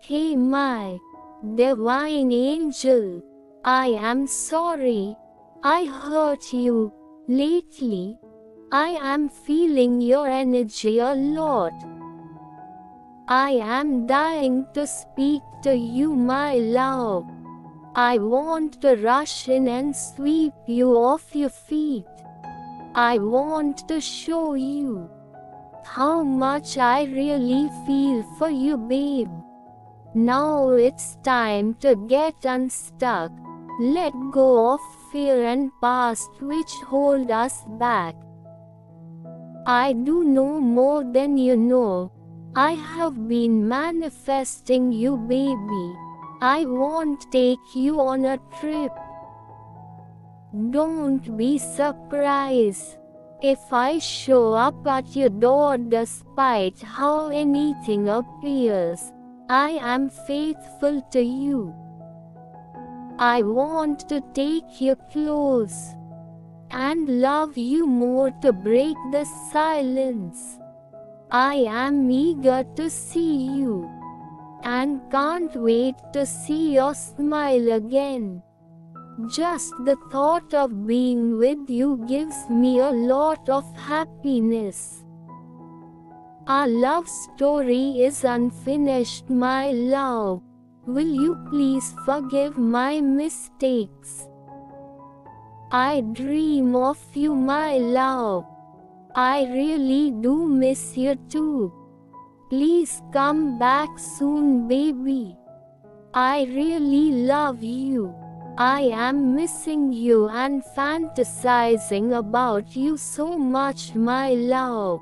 Hey, my divine angel, I am sorry. I hurt you lately. I am feeling your energy a lot. I am dying to speak to you, my love. I want to rush in and sweep you off your feet. I want to show you how much I really feel for you, babe. Now it's time to get unstuck. Let go of fear and past which hold us back. I do know more than you know. I have been manifesting you, baby. I won't take you on a trip. Don't be surprised if I show up at your door despite how anything appears. I am faithful to you. I want to take you close and love you more to break the silence. I am eager to see you and can't wait to see your smile again. Just the thought of being with you gives me a lot of happiness. Our love story is unfinished, my love. Will you please forgive my mistakes? I dream of you, my love. I really do miss you too. Please come back soon, baby. I really love you. I am missing you and fantasizing about you so much, my love.